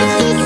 I see